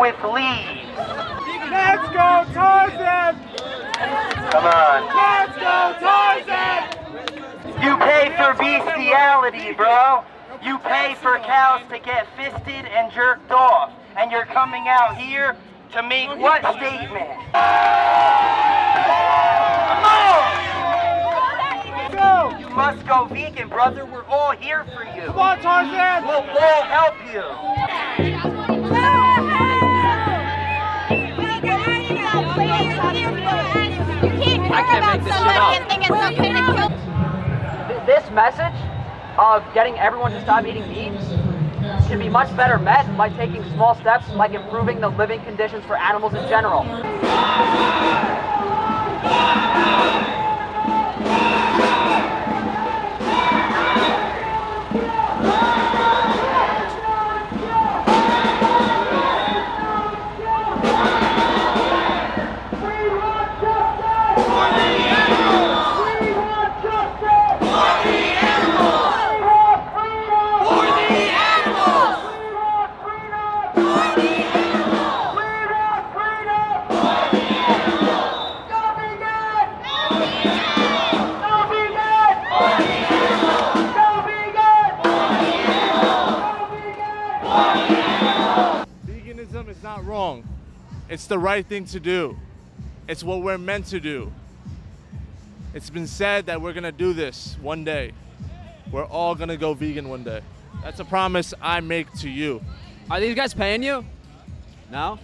with leaves. Let's go Tarzan! Come on. Let's go Tarzan! You pay for bestiality, bro. You pay for cows to get fisted and jerked off. And you're coming out here to make what statement? Come on! Go! You must go vegan, brother. We're all here for you. Come on Tarzan! We'll all help you. I can't make this shit up. and think it's okay This message of getting everyone to stop eating meat can be much better met by taking small steps like improving the living conditions for animals in general. Wrong. It's the right thing to do. It's what we're meant to do. It's been said that we're gonna do this one day. We're all gonna go vegan one day. That's a promise I make to you. Are these guys paying you? No?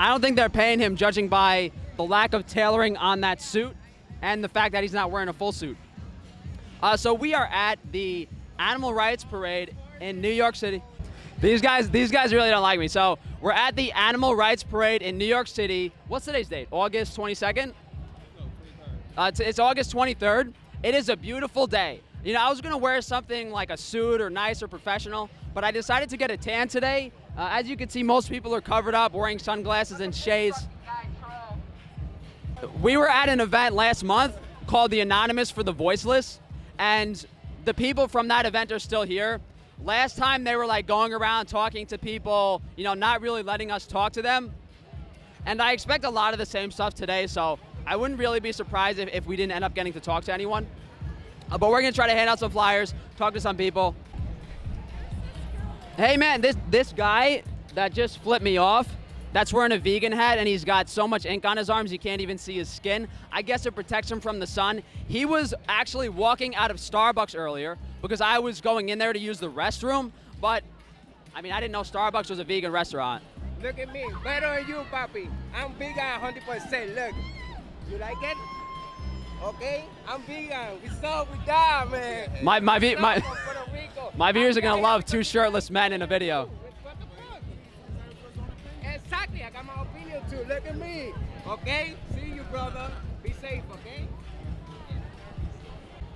I don't think they're paying him, judging by the lack of tailoring on that suit and the fact that he's not wearing a full suit. Uh, so we are at the Animal Rights Parade in New York City. These guys, these guys really don't like me. So we're at the Animal Rights Parade in New York City. What's today's date? August 22nd. Uh, it's, it's August 23rd. It is a beautiful day. You know, I was gonna wear something like a suit or nice or professional, but I decided to get a tan today. Uh, as you can see, most people are covered up, wearing sunglasses and shades. We were at an event last month called the Anonymous for the Voiceless, and the people from that event are still here. Last time they were like going around talking to people, you know, not really letting us talk to them. And I expect a lot of the same stuff today, so I wouldn't really be surprised if, if we didn't end up getting to talk to anyone. Uh, but we're gonna try to hand out some flyers, talk to some people. Hey man, this this guy that just flipped me off, that's wearing a vegan hat and he's got so much ink on his arms you can't even see his skin. I guess it protects him from the sun. He was actually walking out of Starbucks earlier because I was going in there to use the restroom, but I mean I didn't know Starbucks was a vegan restaurant. Look at me, better than you, papi. I'm vegan 100%. Look, you like it? Okay, I'm vegan. We saw, we die, man. My my vi- my my viewers are gonna love two shirtless men in a video. What the fuck? Exactly, I got my opinion too. Look at me. Okay, see you, brother. Be safe, okay?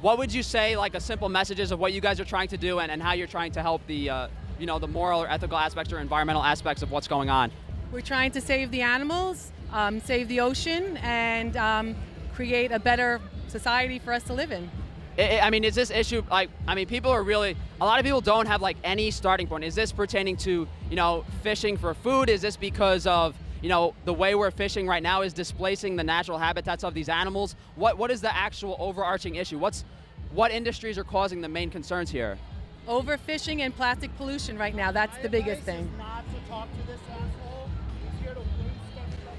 What would you say, like, a simple messages of what you guys are trying to do and, and how you're trying to help the, uh, you know, the moral or ethical aspects or environmental aspects of what's going on? We're trying to save the animals, um, save the ocean, and um, create a better society for us to live in. I- mean, is this issue like? I mean, people are really. A lot of people don't have like any starting point. Is this pertaining to you know fishing for food? Is this because of you know the way we're fishing right now is displacing the natural habitats of these animals? What what is the actual overarching issue? What's what industries are causing the main concerns here? Overfishing and plastic pollution right now, that's the biggest thing.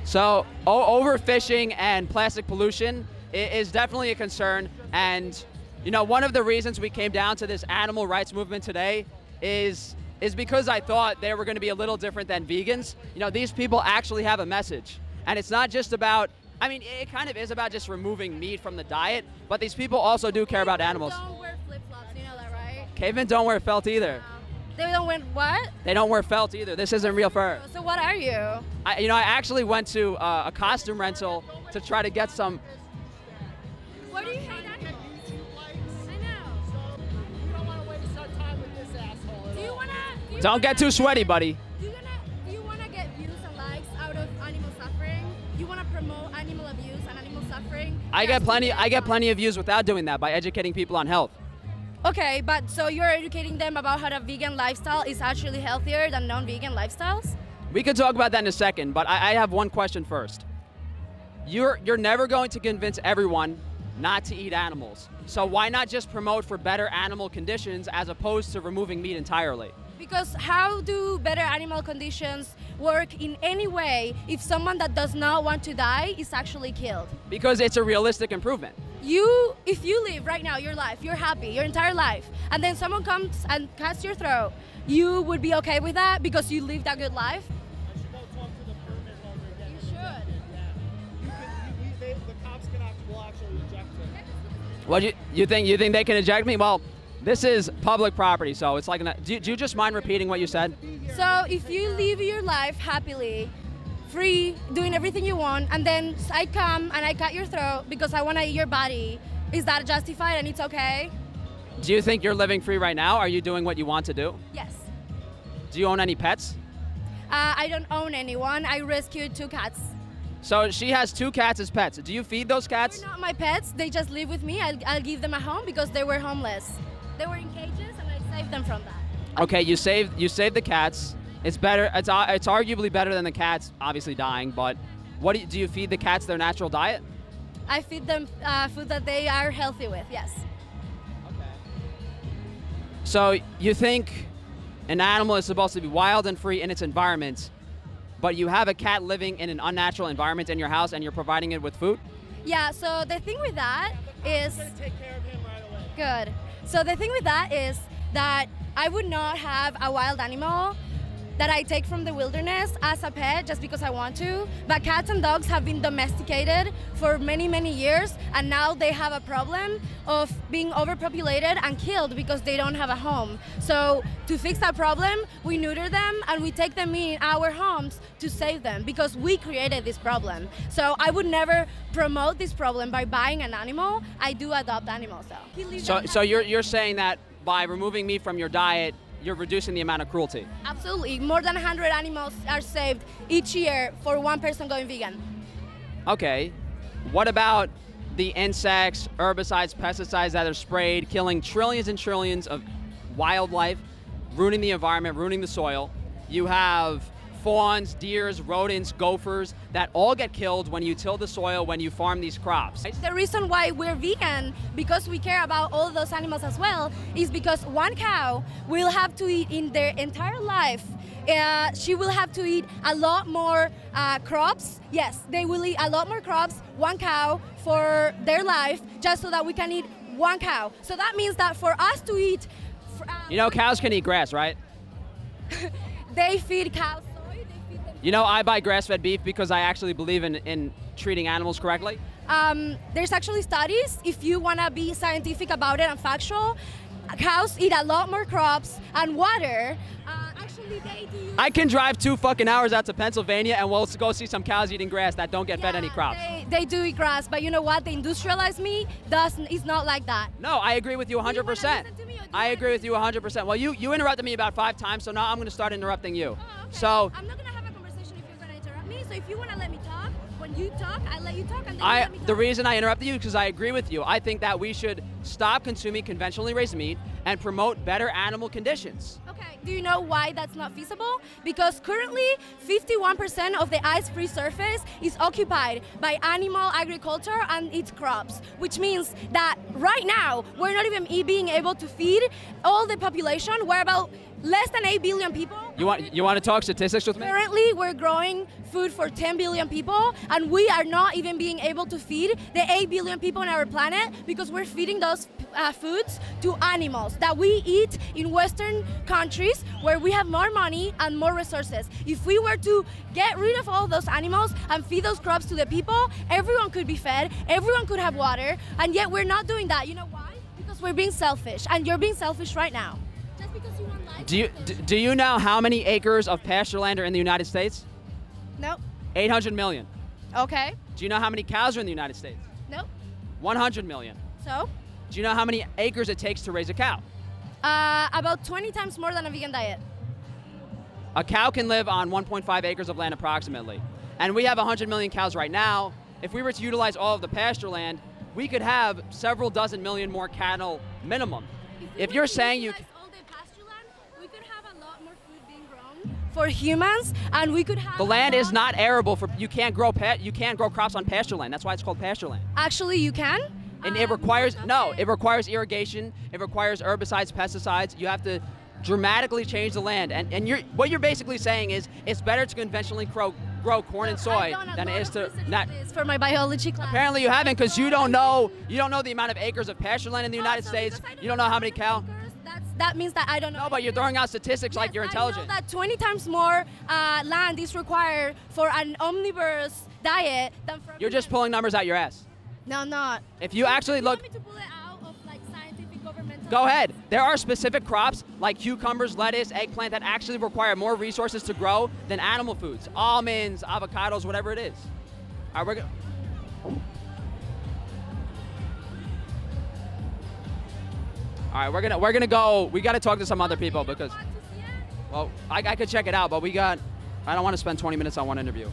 So o- overfishing and plastic pollution is definitely a concern. And you know, one of the reasons we came down to this animal rights movement today is is because I thought they were going to be a little different than vegans. You know, these people actually have a message, and it's not just about. I mean, it kind of is about just removing meat from the diet, but these people also do care about animals. Don't wear flip flops, you know that, right? Cavemen don't wear felt either. They don't wear what? They don't wear felt either. This isn't real fur. So what are you? I, you know, I actually went to uh, a costume rental to try to get some What do you hang out? I know. Do you wanna? Do you Don't get too sweaty, buddy. I get plenty. I get plenty of views without doing that by educating people on health. Okay, but so you're educating them about how the vegan lifestyle is actually healthier than non-vegan lifestyles? We could talk about that in a second, but I, I have one question first. You're you're never going to convince everyone not to eat animals. So why not just promote for better animal conditions as opposed to removing meat entirely? Because how do better animal conditions work in any way if someone that does not want to die is actually killed? Because it's a realistic improvement. You, if you live right now your life, you're happy your entire life, and then someone comes and cuts your throat, you would be okay with that because you lived a good life? I should go talk to the permit holder again. You should. What you you think you think they can eject me? Well, this is public property, so it's like an, do, do you just mind repeating what you said? So if you live your life happily, free, doing everything you want, and then I come and I cut your throat because I want to eat your body, is that justified and it's okay? Do you think you're living free right now? Are you doing what you want to do? Yes. Do you own any pets? Uh, I don't own anyone. I rescued two cats. So she has two cats as pets. Do you feed those cats? They're not my pets. They just live with me. I'll, I'll give them a home because they were homeless. They were in cages, and I saved them from that. Okay, you saved you saved the cats. It's better. It's uh, it's arguably better than the cats obviously dying. But what do you, do you feed the cats their natural diet? I feed them uh, food that they are healthy with. Yes. Okay. So you think an animal is supposed to be wild and free in its environment, but you have a cat living in an unnatural environment in your house and you're providing it with food? Yeah. So the thing with that is. Good. So the thing with that is that I would not have a wild animal that I take from the wilderness as a pet just because I want to. But cats and dogs have been domesticated for many, many years, and now they have a problem of being overpopulated and killed because they don't have a home. So to fix that problem, we neuter them and we take them in our homes to save them because we created this problem. So I would never promote this problem by buying an animal. I do adopt animals though. So so you're you're saying that by removing meat from your diet, you're reducing the amount of cruelty. Absolutely. More than 100 animals are saved each year for one person going vegan. Okay. What about the insects, herbicides, pesticides that are sprayed, killing trillions and trillions of wildlife, ruining the environment, ruining the soil? You have fawns, deers, rodents, gophers that all get killed when you till the soil, when you farm these crops. The reason why we're vegan, because we care about all those animals as well, is because one cow will have to eat in their entire life. Uh, she will have to eat a lot more uh, crops. Yes, they will eat a lot more crops, one cow, for their life, just so that we can eat one cow. So that means that for us to eat, uh, You know, cows can eat grass, right? they feed cows You know, I buy grass fed beef because I actually believe in, in treating animals correctly. Um, there's actually studies, if you want to be scientific about it and factual, cows eat a lot more crops and water. Uh, actually, they do. I can drive two fucking hours out to Pennsylvania and we'll go see some cows eating grass that don't get fed any crops. They, they do eat grass, but you know what? The industrialized meat doesn't. It's not like that. No, I agree with you 100%. Do you wanna listen to me or do you I agree with you 100%. Well, you, you interrupted me about five times, so now I'm going to start interrupting you. Oh, okay. So So if you wanna let me talk, when you talk, I let you talk, and then you I, let me talk. the reason I interrupted you because I agree with you. I think that we should stop consuming conventionally raised meat and promote better animal conditions. Okay, do you know why that's not feasible? Because currently, 51% of the ice-free surface is occupied by animal agriculture and its crops, which means that right now, we're not even being able to feed all the population. We're about less than 8 billion people. You want you want to talk statistics with me? Currently, we're growing food for 10 billion people, and we are not even being able to feed the 8 billion people on our planet because we're feeding those uh, foods to animals that we eat in Western countries where we have more money and more resources. If we were to get rid of all those animals and feed those crops to the people, everyone could be fed, everyone could have water, and yet we're not doing that. You know why? Because we're being selfish, and you're being selfish right now. Do you do you know how many acres of pasture land are in the United States? Nope. 800 million. Okay. Do you know how many cows are in the United States? Nope. 100 million. So? Do you know how many acres it takes to raise a cow? Uh, about 20 times more than a vegan diet. A cow can live on 1.5 acres of land approximately. And we have 100 million cows right now. If we were to utilize all of the pasture land, we could have several dozen million more cattle minimum. If we you're saying you utilize all the pasture land, we could have a lot more food being grown for humans, and we could have The land is not arable for you can't grow pa- you can't grow crops on pasture land. That's why it's called pasture land. Actually, you can. And it Um, requires no, it requires irrigation. It requires herbicides, pesticides. You have to dramatically change the land. And and you're what you're basically saying is it's better to conventionally grow grow corn and soy than it is to not. for my biology class. Apparently you haven't because you don't know you don't know the amount of acres of pasture land in the United Also, States. You don't know how many cow. That means that I don't know. No, but you're throwing out statistics like you're intelligent. I know that 20 times more uh, land is required for an omnivorous diet than for You're just pulling numbers out your ass. No, I'm not. If you actually you look Want me to pull it out of like scientific governmental. Go ahead. There are specific crops like cucumbers, lettuce, eggplant that actually require more resources to grow than animal foods. Almonds, avocados, whatever it is. All right, we're go- All right, we're gonna we're gonna go. We got to talk to some other people because Want to see it? well, I, I could check it out, but we got. I don't want to spend 20 minutes on one interview.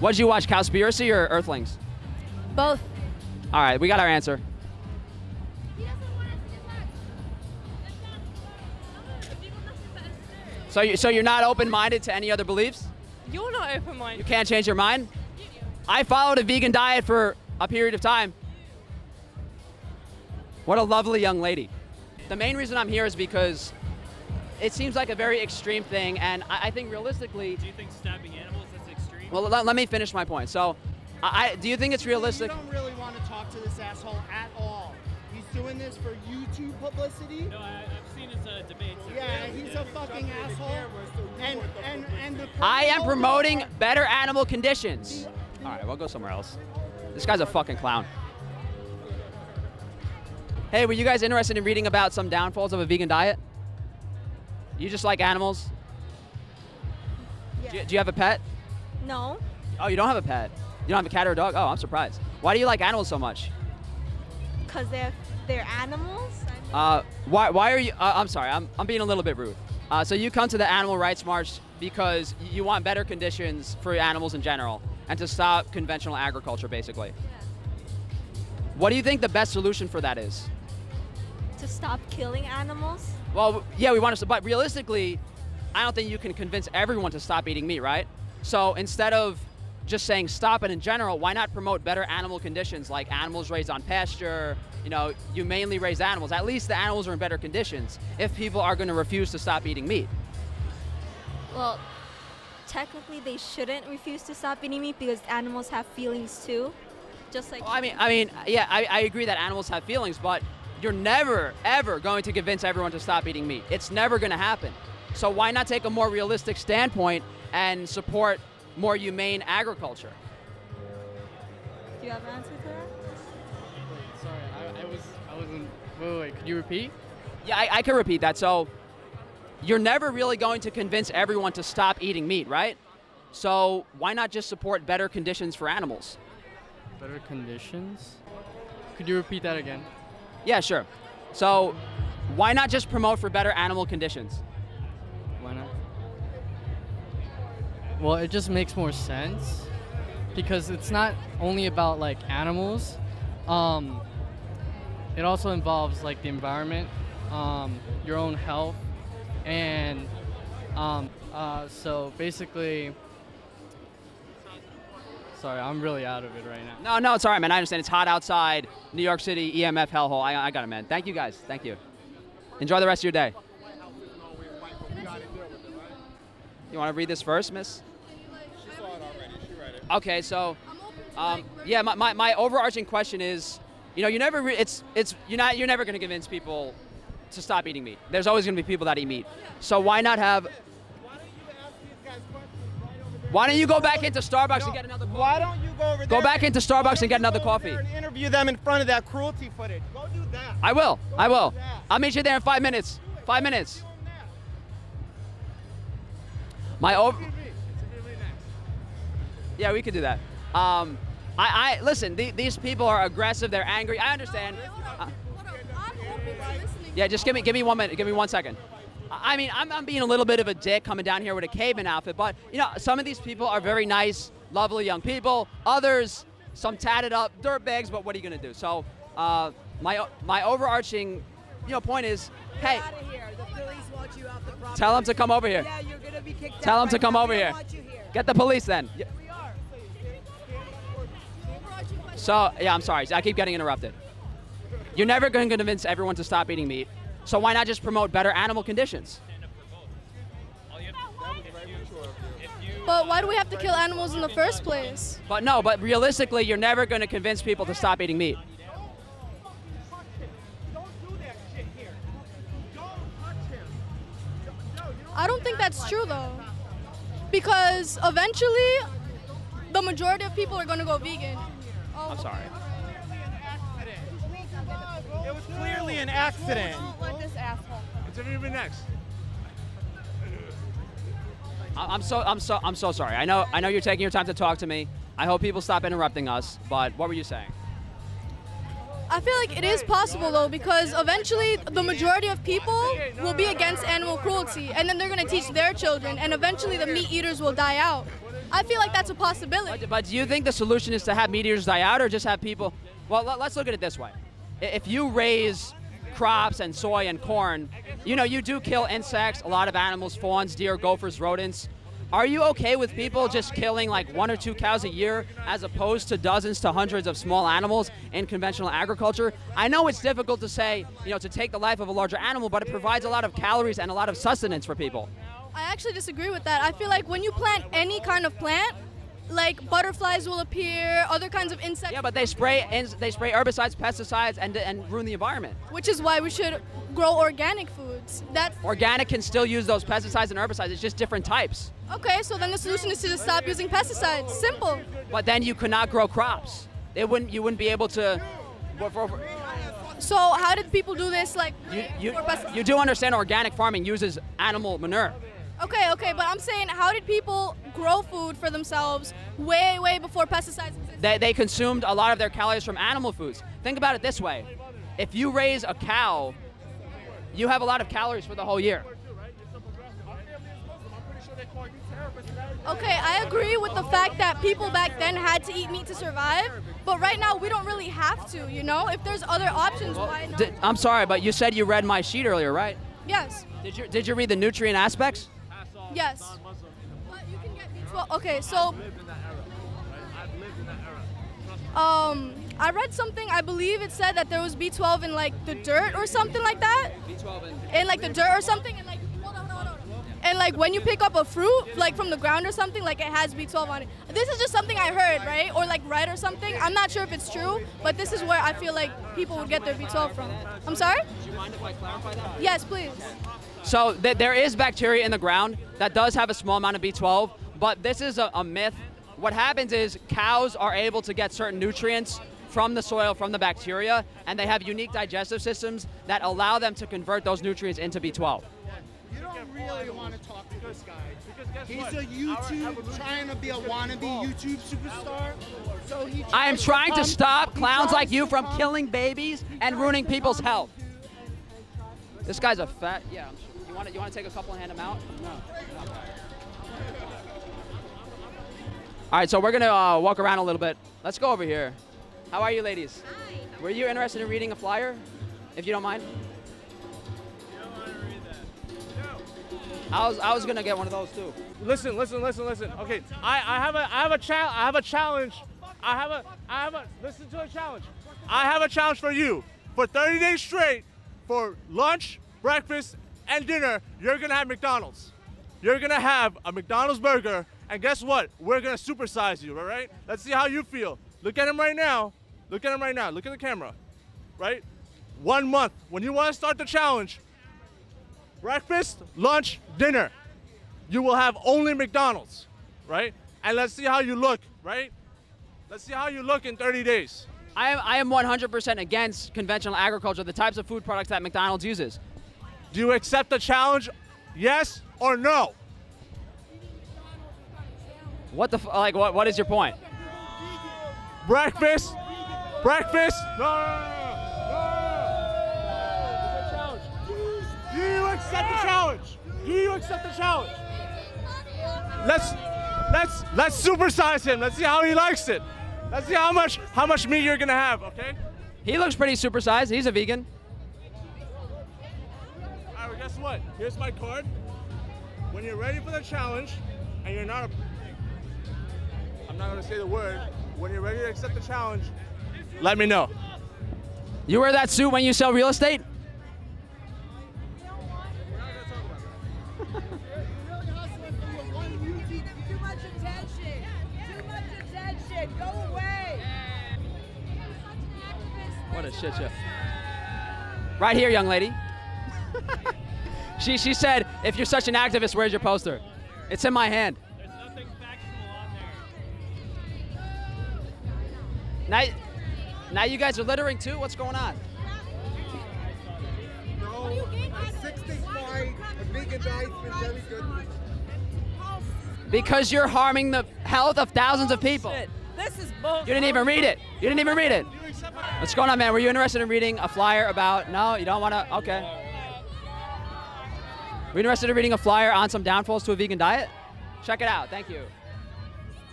What did you watch, Cowspiracy or Earthlings? Both. All right, we got our answer. He doesn't want to see it So you so you're not open-minded to any other beliefs? You're not open-minded. You can't change your mind? I followed a vegan diet for a period of time. What a lovely young lady. The main reason I'm here is because it seems like a very extreme thing, and I, I think realistically, Do you think stabbing animals is extreme? well, let, let me finish my point. So, I, I- do you think it's realistic? You don't really want to talk to this asshole at all. He's doing this for YouTube publicity. no, I, I've seen his uh, debates. Yeah, he's a fucking asshole. And and and the I am promoting better animal conditions. All right, we'll go somewhere else. This guy's a fucking clown. Hey, were you guys interested in reading about some downfalls of a vegan diet? You just like animals? Do, you, do you have a pet? No, Oh, you don't have a pet. You don't have a cat or a dog? Oh, I'm surprised. Why do you like animals so much? because they're they're animals. Uh, why, why are you? Uh, I'm sorry, I'm, I'm being a little bit rude. Uh, so you come to the animal rights march because you want better conditions for animals in general and to stop conventional agriculture, basically. What do you think the best solution for that is? To stop killing animals. Well, yeah, we want to, but realistically, I don't think you can convince everyone to stop eating meat, right? So instead of just saying stop it in general, why not promote better animal conditions like animals raised on pasture? You know, you mainly raise animals. At least the animals are in better conditions if people are going to refuse to stop eating meat. Well, technically they shouldn't refuse to stop eating meat because animals have feelings too, just like. Well, I mean, I mean, yeah, I, I agree that animals have feelings, but you're never, ever going to convince everyone to stop eating meat. It's never going to happen. So why not take a more realistic standpoint and support more humane agriculture? Do you have an answer to that? Wait, Sorry, I, I was I wasn't. Wait, wait, wait, could you repeat? Yeah, I, I can repeat that. So you're never really going to convince everyone to stop eating meat, right? So why not just support better conditions for animals? Better conditions. Could you repeat that again? Yeah, sure. So why not just promote for better animal conditions? Why not? Well, it just makes more sense because it's not only about like animals. Um, it also involves like the environment, um, your own health, and um, uh, so basically. Sorry, I'm really out of it right now. No, no, it's all right, man. I understand. It's hot outside. New York City, EMF hellhole. I, I got it, man. Thank you, guys. Thank you. Enjoy the rest of your day. You want to read this first, miss? Okay, so, um, yeah, my, my, my overarching question is, you know, you never, it's, it's, you're not, you're never going to convince people to stop eating meat. There's always going to be people that eat meat. So why not have, why don't you go back into Starbucks and get another coffee? Why don't you go over there? Go back into Starbucks and get another coffee. and interview them in front of that cruelty footage. Go do that. I will. I will. I'll meet you there in five minutes. Five minutes. My over. Yeah, we could do that. Um, I, I listen. The, these people are aggressive. They're angry. I understand. Uh, yeah, just give me give me one minute. Give me one second. I mean, I'm, I'm being a little bit of a dick coming down here with a caveman outfit, but you know, some of these people are very nice, lovely young people. Others, some tatted up dirtbags. But what are you gonna do? So, uh, my my overarching you know, point is, hey, of here. The police want you off the property. Tell 'em to come over here. Yeah, you're gonna be kicked tell them to come now. over here. here. Get the police then. So, yeah, I'm sorry. I keep getting interrupted. You're never going to convince everyone to stop eating meat. So why not just promote better animal conditions? But why do we have to kill animals in the first place? But no, but realistically, you're never going to convince people to stop eating meat. I don't think that's true though. Because eventually the majority of people are going to go vegan. I'm sorry. It was clearly an accident. Let this asshole. Interview me next. I- I'm so I'm so I'm so sorry. I know I know you're taking your time to talk to me. I hope people stop interrupting us. But what were you saying? I feel like it is possible though because eventually the majority of people will be against animal cruelty and then they're going to teach their children and eventually the meat eaters will die out. I feel like that's a possibility. But do you think the solution is to have meat eaters die out, or just have people? Well, let- let's look at it this way: I- if you raise crops and soy and corn, you know you do kill insects, a lot of animals, fawns, deer, gophers, rodents. Are you okay with people just killing like one or two cows a year as opposed to dozens to hundreds of small animals in conventional agriculture? I know it's difficult to say, you know, to take the life of a larger animal, but it provides a lot of calories and a lot of sustenance for people. I actually disagree with that. I feel like when you plant any kind of plant, like butterflies will appear, other kinds of insects. Yeah, but they spray they spray herbicides, pesticides, and and ruin the environment. which is why we should grow organic foods. That's Organic can still use those pesticides and herbicides. It's just different types. okay. So then the solution is to just stop using pesticides. Simple. But then you could not grow crops. It wouldn't. You wouldn't be able to. So how did people do this? Like You, you, you do understand organic farming uses animal manure. Okay, okay, but I'm saying, how did people grow food for themselves way, way before pesticides existed? They, they consumed a lot of their calories from animal foods. Think about it this way: if you raise a cow, you have a lot of calories for the whole year. Okay, I agree with the fact that people back then had to eat meat to survive, but right now we don't really have to, you know? If there's other options, why not? D- I'm sorry, but you said you read my sheet earlier, right? yes, Did you did you read the nutrient aspects? Yes. But you can get B12. Okay, so um, I read something. I believe it said that there was B12 in like the dirt or something like that. B12 in like the dirt or something, and like And like when you pick up a fruit, like from the ground or something, like it has B12 on it. This is just something I heard, right? Or like read or something. I'm not sure if it's true, but this is where I feel like people would get their B12 from. I'm sorry? Do you mind if I clarify that? Yes, please. So th- there is bacteria in the ground that does have a small amount of B12, but this is a, a myth. What happens is cows are able to get certain nutrients from the soil, from the bacteria, and they have unique digestive systems that allow them to convert those nutrients into B12. You don't really want to talk to this guy. because He's what? a YouTube trying to be a wannabe YouTube superstar. So he I am trying to come- stop clowns like you from killing babies and ruining people's health. This guy's a fat. Yeah. I'm sure. You want to? You want to take a couple and hand him out? No. All right. So we're gonna uh, walk around a little bit. Let's go over here. How are you, ladies? Hi. Were you interested in reading a flyer, if you don't mind? I was I was gonna get one of those too. Listen, listen, listen, listen. Okay, I, I have a I have a challenge. I have a challenge. I have a I have a listen to a challenge. I have a challenge for you. For 30 days straight, for lunch, breakfast, and dinner, you're gonna have McDonald's. You're gonna have a McDonald's burger, and guess what? We're gonna supersize you, all right? Let's see how you feel. Look at him right now. Look at him right now. Look at the camera. Right? One month. When you want to start the challenge, breakfast, lunch, dinner. You will have only McDonald's, right? And let's see how you look, right? Let's see how you look in 30 days. I am I am 100% against conventional agriculture, the types of food products that McDonald's uses. Do you accept the challenge? Yes or no? What the f- like? What what is your point? Breakfast, breakfast. No, no, no. Do you accept the challenge? Do you accept the challenge? Let's let's let's supersize him. Let's see how he likes it. Let's see how much how much meat you're gonna have. Okay. He looks pretty supersized. He's a vegan. All right, well, guess what? Here's my card. When you're ready for the challenge, and you're not, a, I'm not gonna say the word. When you're ready to accept the challenge, let me know. You wear that suit when you sell real estate? What a shit show. Right here, young lady. she she said, if you're such an activist, where's your poster? It's in my hand. There's nothing factual on there. Now, now you guys are littering too. What's going on? No, a six-day a vegan diet's been very good. Because you're harming the health of thousands of people. This is bullshit. You didn't even read it. You didn't even read it. What's going on, man? Were you interested in reading a flyer about? No, you don't want to. Okay. Were you interested in reading a flyer on some downfalls to a vegan diet? Check it out. Thank you.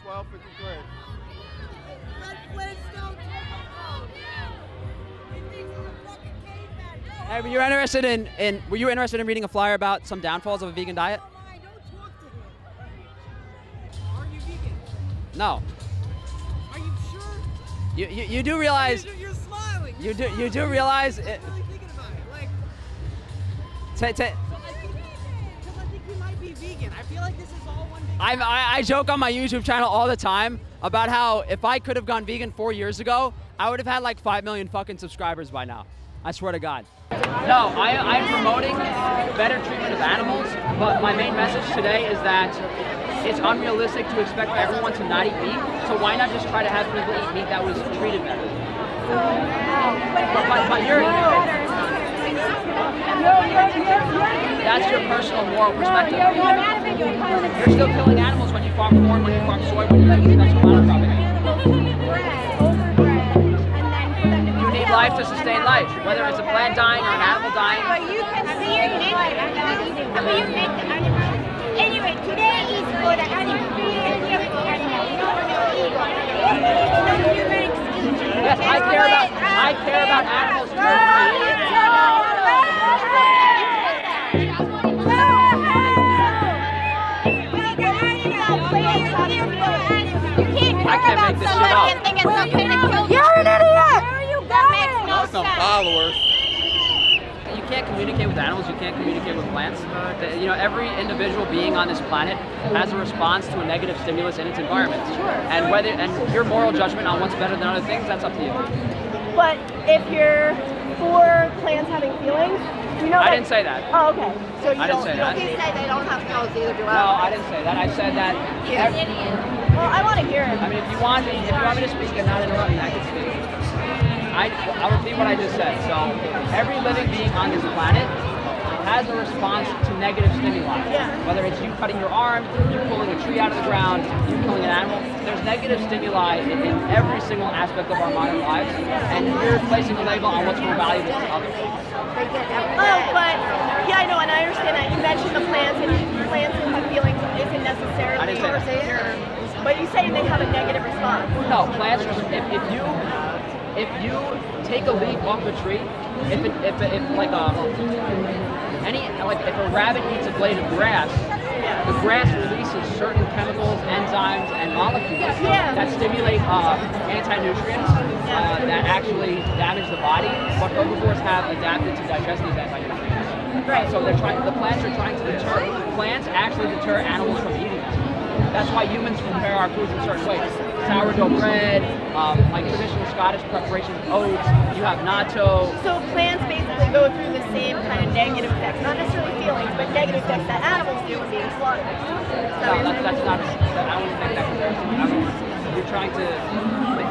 1253. Hey, were you interested in, in Were you interested in reading a flyer about some downfalls of a vegan diet? Are? No. You? You you, do realize. You're, you're smiling. You do you do realize. It, really thinking about it. Like, ta- ta- because I think you might be vegan. I feel like this is all one big. I'm, I, I joke on my YouTube channel all the time about how if I could have gone vegan four years ago, I would have had like five million fucking subscribers by now. I swear to God. No, I, I'm promoting better treatment of animals, but my main message today is that it's unrealistic to expect everyone to not eat meat. So why not just try to have people eat meat that was treated better? But, but, but you're, that's your personal moral perspective. You're still killing animals when you farm corn, when you farm soy, when you do conventional monocropping. Life to sustain life, whether it's a plant dying or an animal dying. But you can see your nature. But you make the animal. Anyway, today is for the animal. Here for the animal. No human exclusion. Yes, I care about I care about animals I can't make this shit up. Followers. You can't communicate with animals. You can't communicate with plants. Uh, you know, every individual being on this planet has a response to a negative stimulus in its environment. Sure. And whether and your moral judgment on what's better than other things, that's up to you. But if you're for plants having feelings, you know I that- didn't say that. Oh, okay. So you I didn't don't, say you don't say they don't have feelings either, do No, I didn't say that. I said that. ev- Well, I want to hear it. I mean, if you want me, if you want me to speak and not interrupt me, I can speak. I, I'll repeat what I just said. So, every living being on this planet has a response to negative stimuli. Whether it's you cutting your arm, you pulling a tree out of the ground, you killing an animal, there's negative stimuli in, in every single aspect of our modern lives, and you're placing a label on what's more valuable to others. Oh, but yeah, I know, and I understand that. You mentioned the plants, and plants that have feelings isn't necessarily. I didn't say that. But you say they have a negative response. No, plants. If, if you if you take a leaf off a tree, if it, if, it, if like a any like if a rabbit eats a blade of grass, the grass releases certain chemicals, enzymes, and molecules that stimulate uh, anti-nutrients uh, that actually damage the body, but herbivores have adapted to digest these anti-nutrients. Right. So they're trying. The plants are trying to deter. Plants actually deter animals from eating them. That's why humans prepare our foods in certain ways. Sourdough bread, um, like traditional Scottish preparation of oats. You have natto. So plants basically go through the same kind of negative effects, not necessarily feelings, but negative effects that animals do when being slaughtered. No, that's, that's not. That, I wouldn't make that comparison. I mean, you're trying to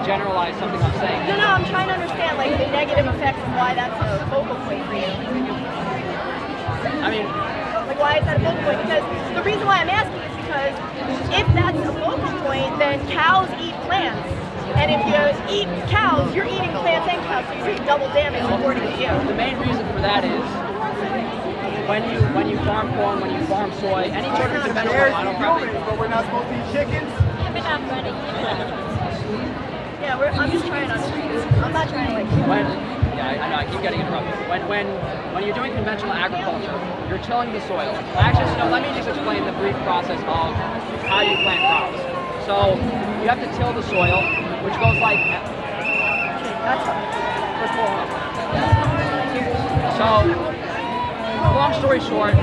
generalize something I'm saying. No, no, I'm trying to understand like the negative effects and why that's a focal point for you. I mean, Like why is that a focal point? Because the reason why I'm asking is because if focal point, then cows eat plants. And if you eat cows, you're eating plants and cows, so you're doing double damage according to you. the main reason for that is when you when you farm corn, when you farm soy, any sort of conventional There's monocropping. humans, but we're not supposed to eat chickens. Yeah, we're, I'm just trying to understand. I'm not trying to like. When, yeah, okay? I know I keep getting interrupted. When when when you're doing conventional agriculture, you're tilling the soil. Actually, no, let me just explain the brief process of how you plant crops. So you have to till the soil, which goes like. That's So, long story short,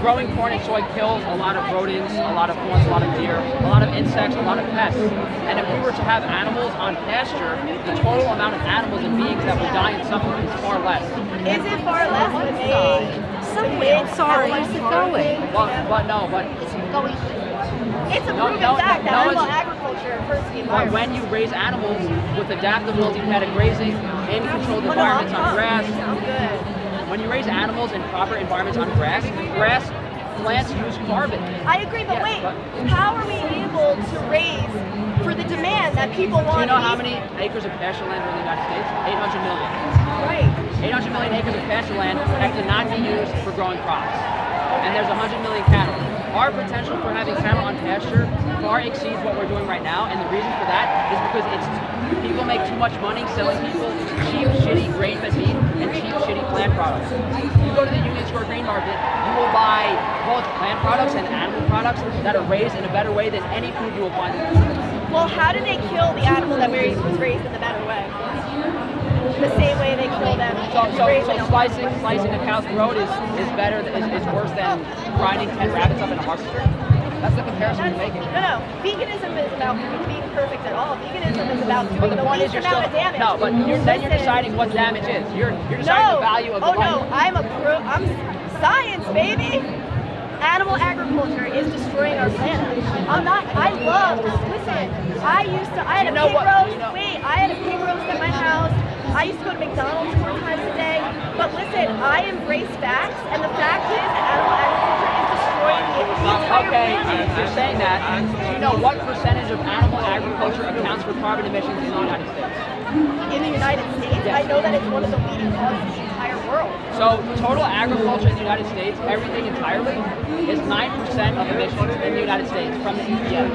growing corn and soy kills a lot of rodents, a lot of thorns, a lot of deer, a lot of insects, a lot of pests. And if we were to have animals on pasture, the total amount of animals and beings that would die and suffer is far less. Is it far less they Somewhere. Sorry. Where's it going? Well, but no, but going? It's a proven no, fact that no, animal agriculture hurts the environment. when you raise animals with adaptive multi-paddock grazing in controlled Oh, environments on grass, when you raise animals in proper environments on grass, grass plants use carbon. I agree, but wait, how are we able to raise for the demand that people want? Do you know how many acres of pasture land are in the United States? 800 million. Right. 800 million acres of pasture land that cannot be used for growing crops. And there's 100 million cattle. Our potential for having cattle on pasture far exceeds what we're doing right now, and the reason for that is because it's people make too much money selling people cheap, shitty grain-fed meat and cheap, shitty plant products. You go to the Union Square Greenmarket, you will buy both plant products and animal products that are raised in a better way than any food you will find in the. Well, how do they kill the animal that was raised in the better way? The same way they kill them. So, so, so slicing, slicing a cow's throat is, is better, is, is worse than grinding 10 rabbits up in a harvester? That's the comparison you're making. No, no. Veganism is about being perfect at all. Veganism is about doing the the least amount still, of damage. no, but you're, then you're deciding what damage is. You're, you're deciding no. the value of the oh life. no, I'm a pro. I'm science, baby. Animal agriculture is destroying our planet. I'm not. I love. Listen, I used to. I had You a pig what- roast. you know- Wait, I had a pig roast at my house. I used to go to McDonald's four times a day. But listen, I embrace facts, and the fact is that animal agriculture is destroying the entire Okay, planet. you're saying that. Do you know what percentage of animal agriculture accounts for carbon emissions in the United States? In the United States, I know that it's one of the leading causes in the entire world. So total agriculture in the United States, everything entirely, is 9% of emissions in the United States from the EPA.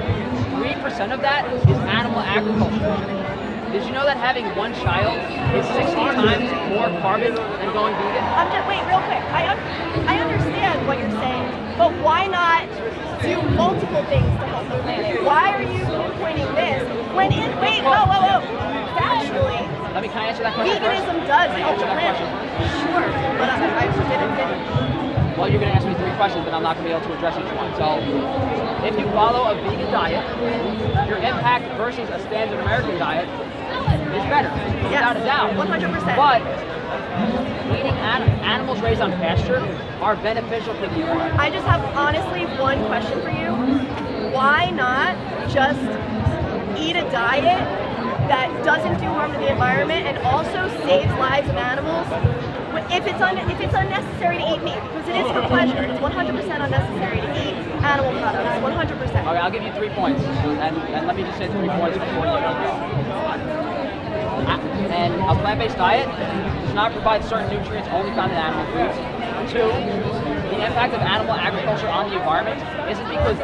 3% of that is animal agriculture. Did you know that having one child is 60 times more carbon than going vegan? I'm just wait, real quick. I un- I understand what you're saying, but why not do multiple things to help the planet? Why are you pinpointing this when in wait, whoa, whoa, whoa. Factually, Let me, can I answer that question first? veganism does help the planet. Sure, but I, I didn't finish. Well, you're going to ask me three questions, but I'm not going to be able to address each one. So, if you follow a vegan diet, your impact versus a standard American diet is better, without a doubt. 100%. But eating an- animals raised on pasture are beneficial for the environment. I just have honestly one question for you. Why not just eat a diet that doesn't do harm to the environment and also saves lives of animals? If it's if it's unnecessary to eat meat, because it is for pleasure, it's 100% unnecessary to eat animal products. 100%. Okay, I'll give you three points, and, and let me just say three points before you go. And a plant-based diet does not provide certain nutrients only found in animal foods. Two, the impact of animal agriculture on the environment isn't because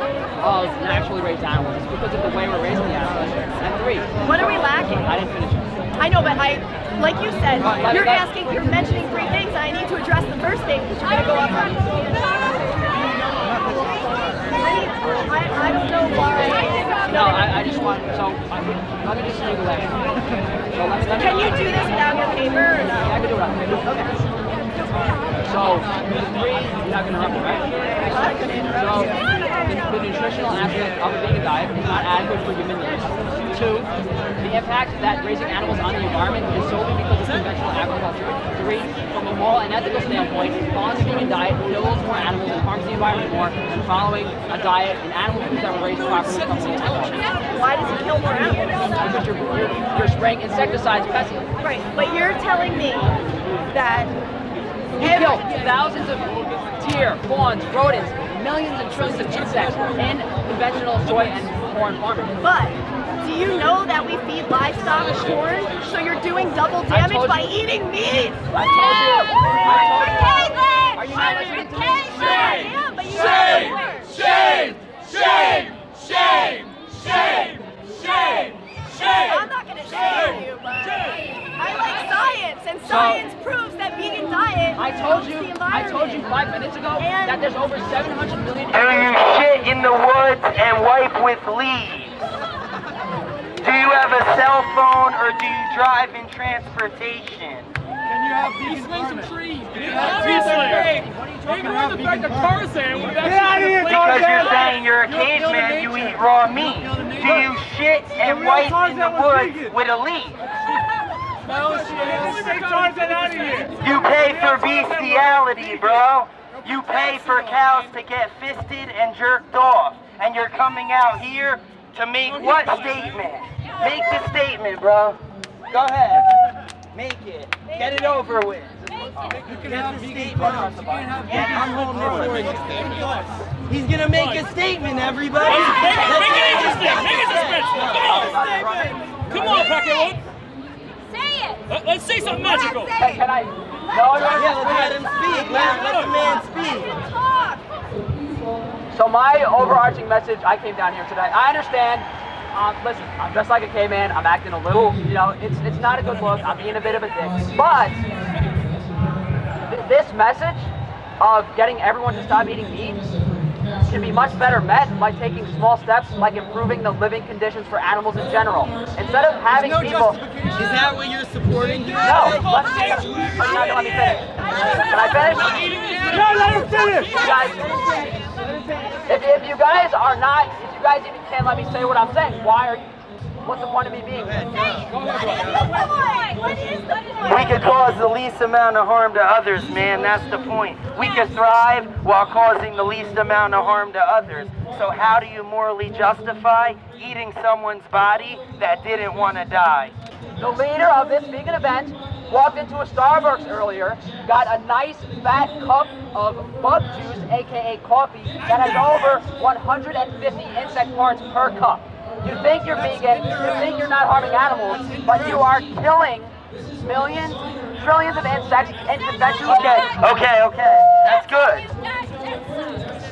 of naturally raised animals, it's because of the way we're raising the animals. And three, What are we lacking? I didn't finish it. I know, but I, like you said, Right, let- you're let- asking, you're mentioning three things. I need to address the first thing because you're going to go up on. I, I, I don't know why. No, I, I just want, so I, let me just last one. So let me, let me, Can you do this without your paper or no? Yeah, I can do it paper. Okay. So, the three, you're not going to interrupt me, right? So, the, the nutritional aspect of a vegan diet is not adequate for human needs. Two, the impact that raising animals on the environment is solely because of conventional agriculture. Three, from a moral and ethical standpoint, following the vegan diet kills more animals and harms the environment more than following a diet in animal foods that were raised properly from the Why does it kill more animals? Because you're, you're, you're spraying insecticides, pesticides. Right, but you're telling me that You kill thousands of deer, fawns, rodents, millions and trillions of insects in conventional soy and corn farming. But do you know that we feed livestock corn? So you're doing double damage by you- eating meat. I told you. I told you. Caitlin! Are you not listening to me? I am, you Shame! Shame! Shame! Shame! Shame! Shame! Shame! I'm not gonna shame you, but I like science, and science proves that vegan diet I told you, I told you five minutes ago that there's over 700 million. Do you shit in the woods and wipe with leaves? Do you have a cell phone or do you drive in transportation? Can you have vegan farming? some trees. You have tree slayer. Ignore the fact that Tarzan would Get out of here, Because you're saying you're a caveman, you eat raw meat. Do you shit and wipe in the woods with a leaf? No shit. Take Tarzan out of here. You pay for bestiality, bro. You pay for cows to get fisted and jerked off. And you're coming out here to make what statement? Make the statement, bro. Go ahead. Make it. Get it over with. Get the statement. I'm holding it for you. He's gonna make a statement, everybody. Make it Let's interesting. Make it suspense. Come on. Come on, Packet Say it. Let, let's say something magical. Hey, can I? No, no, Yeah, let's let him speak. Let, let the man speak. So my overarching message, I came down here today. I understand. Um, listen, I'm just like a caveman. I'm acting a little, you know, it's it's not a good look. I'm being a bit of a dick. But th- this message of getting everyone to stop eating meat can be much better met by taking small steps, like improving the living conditions for animals in general. Instead of having no people. Is that what you're supporting? No, let's let me finish. Can I finish? No, let him finish. Guys, if, if you guys are not, guys even can't let me say what I'm saying, why are you? What's the point of me being here? We could cause the least amount of harm to others, man. That's the point. We could thrive while causing the least amount of harm to others. So how do you morally justify eating someone's body that didn't want to die? The leader of this vegan event walked into a Starbucks earlier, got a nice fat cup of bug juice, aka coffee, that has over 150 insect parts per cup. You think you're vegan, you think you're not harming animals, but you are killing millions, trillions of insects in conventional Okay, okay, okay. That's good.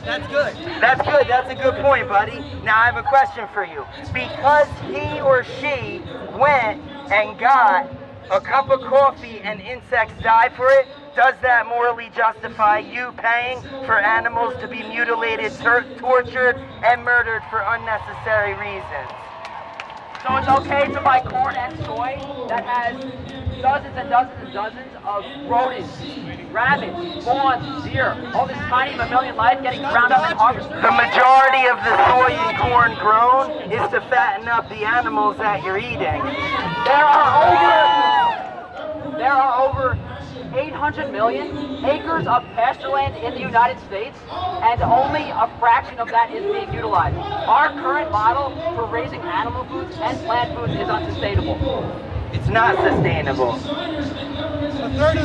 That's good. That's good. That's a good point, buddy. Now I have a question for you. Because he or she went and got a cup of coffee and insects die for it, does that morally justify you paying for animals to be mutilated, tor- tortured, and murdered for unnecessary reasons? So it's okay to buy corn and soy that has dozens and dozens and dozens of rodents, rabbits, fawns, deer, all this tiny mammalian life getting ground up and harvested. The majority of the soy and corn grown is to fatten up the animals that you're eating. There are over there are over 800 million acres of pasture land in the United States, and only a fraction of that is being utilized. Our current model for raising animal foods and plant foods is unsustainable. It's not sustainable.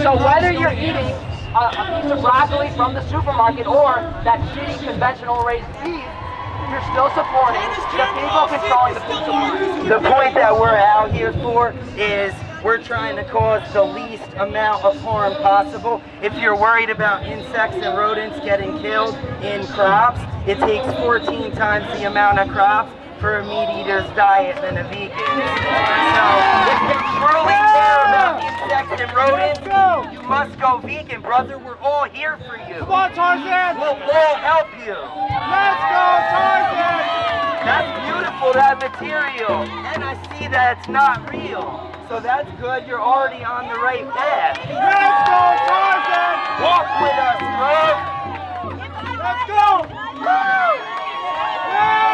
So whether you're eating a, a piece of broccoli from the supermarket or that shitty conventional raised beef, you're still supporting the people controlling the food supply. The point that we're out here for is we're trying to cause the least amount of harm possible. If you're worried about insects and rodents getting killed in crops, it takes 14 times the amount of crops for a meat eater's diet than a vegan. So if you truly care about insects and rodents, you must go vegan, brother. We're all here for you. Come on, Tarzan! We'll all help you. Let's go, Tarzan! That's beautiful, that material. And I see that it's not real. So that's good. You're already on the right path. Let's go, Tarzan! Walk with us, bro. Let's go! Let's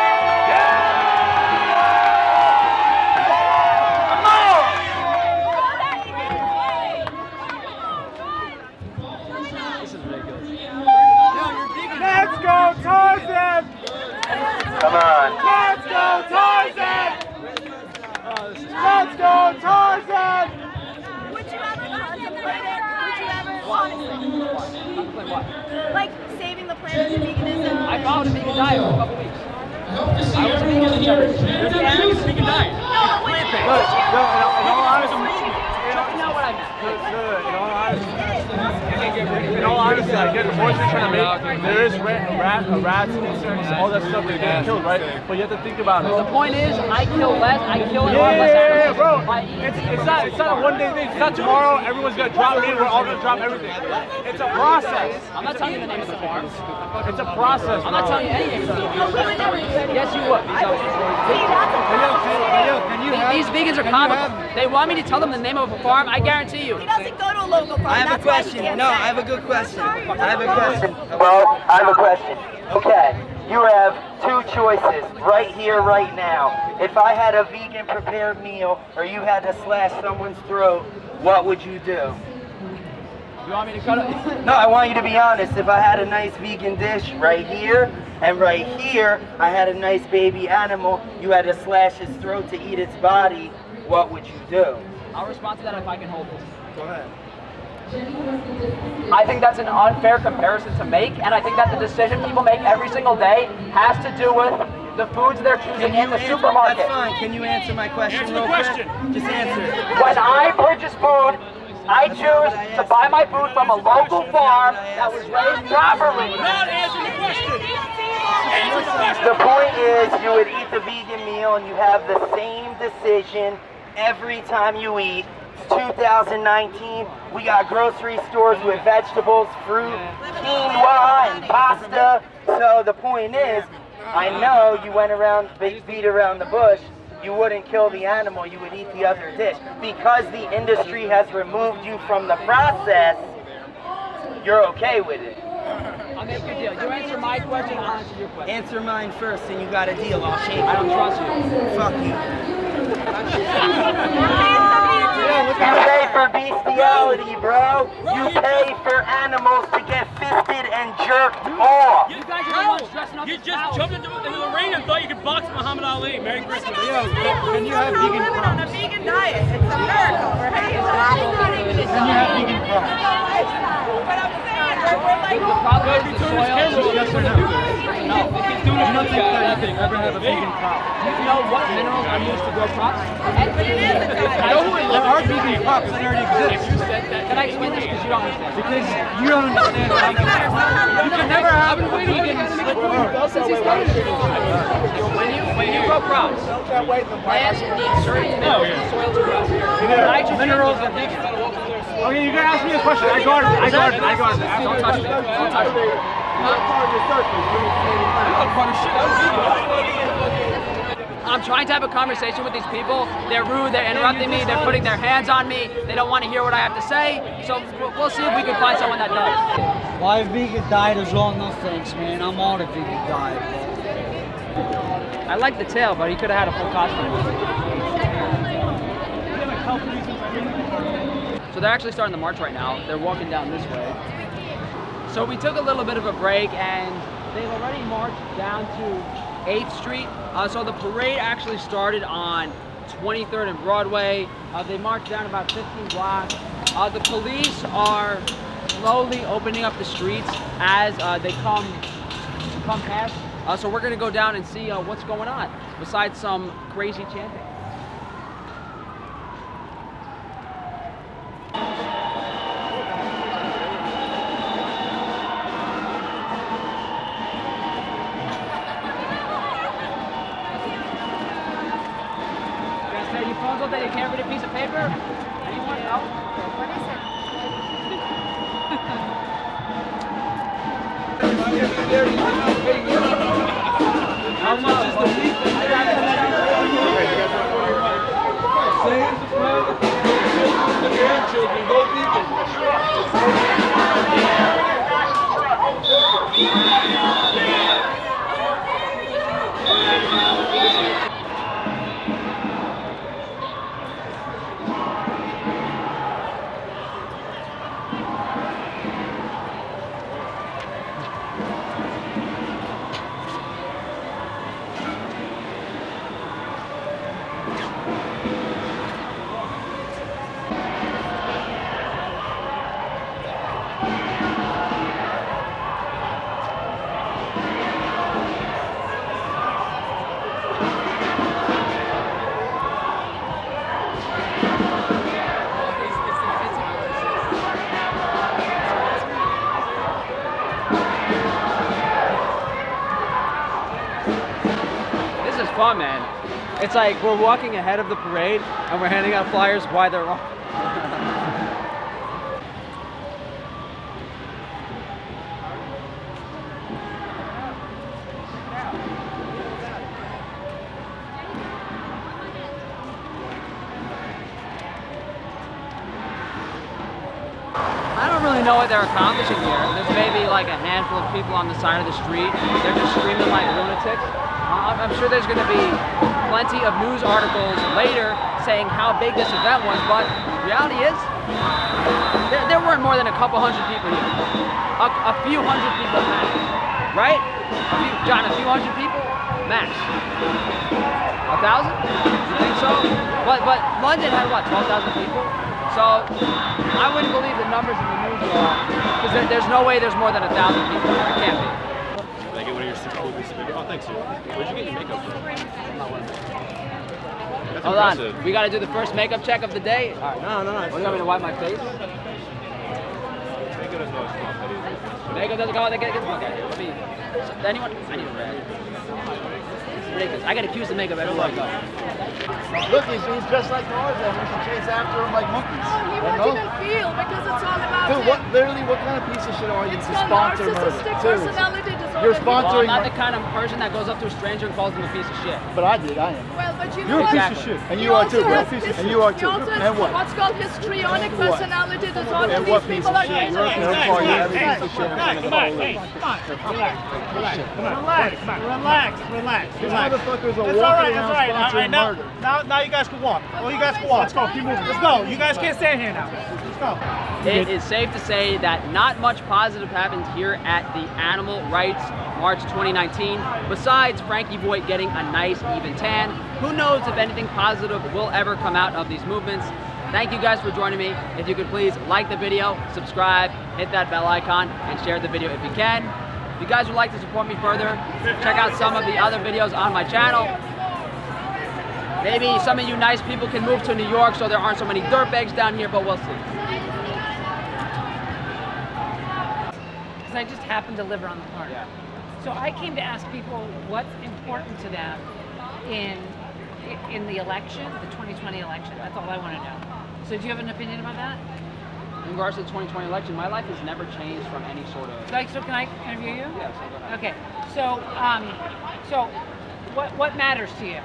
But you have to think about it. The point is, I kill less. I kill and Yeah, harm yeah, less yeah, yeah, animals. bro. It's, it's not it's not a one day thing. It's not tomorrow. Everyone's gonna drop meat. We're all gonna drop everything. It's a process. I'm not telling you the name of the farm. It's a process. I'm not telling you any name of the Yes, you would. These vegans are comical. They want me to tell them the name of a farm. I guarantee you. He doesn't go to a local farm. I have a that's why he question. No. I have a good question. I have a question. Well, I have a question. Okay, you have two choices right here, right now. If I had a vegan prepared meal, or you had to slash someone's throat, what would you do? You want me to cut it? No, I want you to be honest. If I had a nice vegan dish right here, and right here, I had a nice baby animal, you had to slash its throat to eat its body, what would you do? I'll respond to that if I can hold this. Go ahead. I think that's an unfair comparison to make, and I think that the decision people make every single day has to do with the foods they're choosing in the answer- supermarket. That's fine. Can you answer my question Answer real question. quick? Just answer it. When I purchase food, I choose to buy my food from a local farm that was raised properly. Not answering the question. The point is, you would eat the vegan meal and you have the same decision every time you eat. It's 2019. We got grocery stores with vegetables, fruit, quinoa, and pasta. So the point is, I know you went around, beat around the bush. You wouldn't kill the animal, you would eat the other dish. Because the industry has removed you from the process, you're okay with it. I'll make you a deal. You answer my question, I'll answer your question. Answer mine first and you got a deal. I'll shake I don't trust you. Fuck you. You pay for bestiality, bro. You pay for animals to get fisted and jerked off. You guys are the ones dressing up You just jumped into, into the ring and thought you could box Muhammad Ali. Merry Christmas. Can you have vegan living on a vegan diet? It's a miracle, right? Can you have vegan crop? But I'm saying, we're, we're like, The problem is the soil. Yes or no? No. You don't think that you could ever have a vegan crop? Do you know what minerals are used to grow crops? a diet. No, there are vegan crops that already exist. Can I explain this because you don't understand? Because you don't understand what I'm You can never have a vegan slip When you, grow crops, plants need certain minerals to grow. Minerals is are a big Okay, you gotta ask me a question. I got it. I got it. I got it. Don't touch me. Don't touch me. I'm trying to have a conversation with these people. They're rude, they're interrupting me, they're putting their hands on me, they don't want to hear what I have to say. So we'll- we'll see if we can find someone that does. My vegan diet is all no thanks, man. I'm on a vegan diet, I like the tail, but he could have had a full costume. So they're actually starting the march right now. They're walking down this way. So we took a little bit of a break and they've already marched down to 8th Street. Uh, so the parade actually started on 23rd and Broadway. Uh, they marched down about 15 blocks. Uh, the police are slowly opening up the streets as uh, they come come past. Uh, so we're gonna go down and see uh, what's going on besides some crazy chanting. Fun, man. It's like we're walking ahead of the parade and we're handing out flyers why they're wrong. I don't really know what they're accomplishing here. There's maybe like a handful of people on the side of the street. They're just screaming like lunatics. I'm sure there's going to be plenty of news articles later saying how big this event was, but reality is there, there weren't more than a couple hundred people here. A, a few hundred people max, right? A few, John, a few hundred people max. A thousand? You think so? But but London had what, 12,000 people? So I wouldn't believe the numbers in the news at all, because there, there's no way there's more than a thousand people. It can't be. Can I get one of your super cool pieces of makeup? Oh, thanks, dude. Where'd you get your makeup from? That's Hold impressive. on, we got to do the first makeup check of the day. All right. No, no, no. What do you want me to wipe my face? Makeup doesn't always come off. Makeup doesn't go out. Get, get, okay, here, let me. Anyone? I need a red. Ridiculous. I get accused of makeup everywhere I go. Look, he's, he's dressed like Tarzan. We should chase after him like monkeys. Oh, he won't even feel because it's all about Dude, him. what, literally, what kind of piece of shit are you It's to got sponsor narcissistic murder? Seriously. personality disorder. You're sponsoring. Well, I'm not the kind of person that goes up to a stranger and calls them a piece of shit. But I did, I am. Well, but you You're know a piece of shit. And He you are also too, bro. has his- And you are he too. also has And what? What's called histrionic What? personality disorder. And what piece people of are shit? You're crazy. gonna call you every piece of shit in front of the Come on, police. hey, come on, relax, relax, relax, relax, relax, These relax. motherfuckers are It's all right, walking it's around all right. All right, sponsoring now, murder. now, now you guys can walk. Oh, you guys can walk. Let's go. Keep moving. Let's go. You guys can't stand here now. It is safe to say that not much positive happened here at the Animal Rights March 2019. Besides Frankie Voigt getting a nice even tan, who knows if anything positive will ever come out of these movements. Thank you guys for joining me. If you could please like the video, subscribe, hit that bell icon, and share the video if you can. If you guys would like to support me further, check out some of the other videos on my channel. Maybe some of you nice people can move to New York so there aren't so many dirtbags down here, but we'll see. I just happened to live around the corner. So I came to ask people what's important to them in in the election, the 2020 election. That's all I want to know. So do you have an opinion about that? In regards to the 2020 election, my life has never changed from any sort of. Like, so can I interview you? Yeah, so go. Okay. So, um, so what what matters to you?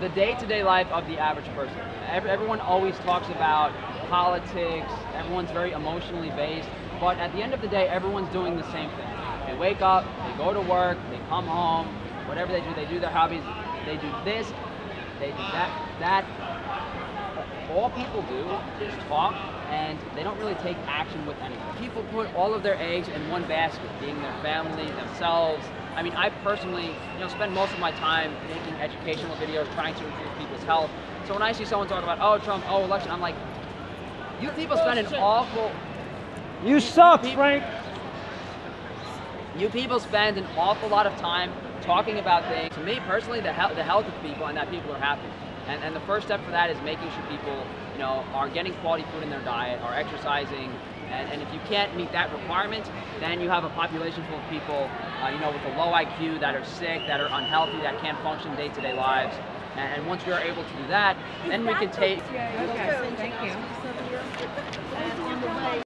The day-to-day life of the average person. Everyone always talks about politics. Everyone's very emotionally based, but at the end of the day, everyone's doing the same thing. They wake up, they go to work, they come home, whatever they do, they do their hobbies. They do this, they do that, that. All people do is talk, and they don't really take action with anything. People put all of their eggs in one basket, being their family, themselves. I mean, I personally, you know, spend most of my time making educational videos, trying to improve people's health. So when I see someone talk about, oh, Trump, oh, election, I'm like, you people spend an awful. You suck, Frank. You people spend an awful lot of time talking about things. To me personally, the, health, the health of people and that people are happy. And, and the first step for that is making sure people, you know, are getting quality food in their diet, are exercising. And, and if you can't meet that requirement, then you have a population full of people, uh, you know, with a low IQ that are sick, that are unhealthy, that can't function day-to-day lives. And, and once we are able to do that, then we can take. Okay. Thank you. and on the way.